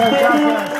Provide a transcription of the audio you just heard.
Muchas gracias.